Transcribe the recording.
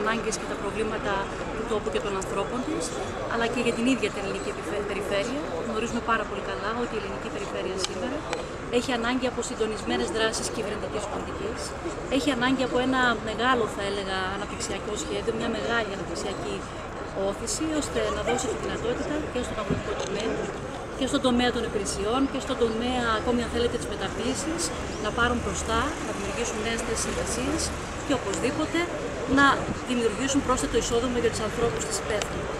ανάγκες και τα προβλήματα του τόπου και των ανθρώπων της, αλλά και για την ίδια την ελληνική περιφέρεια. Γνωρίζουμε πάρα πολύ καλά ότι η ελληνική περιφέρεια σήμερα έχει ανάγκη από συντονισμένες δράσεις κυβερνητικής πολιτικής, έχει ανάγκη από ένα μεγάλο, θα έλεγα, αναπτυξιακό σχέδιο, μια μεγάλη αναπτυξιακή όθηση, ώστε να δώσει τη δυνατότητα και στον αγροτικό τομέα και στον τομέα των υπηρεσιών και στον τομέα, ακόμη αν θέλετε, της μεταποίηση, να πάρουν μπροστά, να δημιουργήσουν νέες θέσεις εργασίας και οπωσδήποτε να δημιουργήσουν πρόσθετο εισόδημα για τους ανθρώπους της υπαίθρου.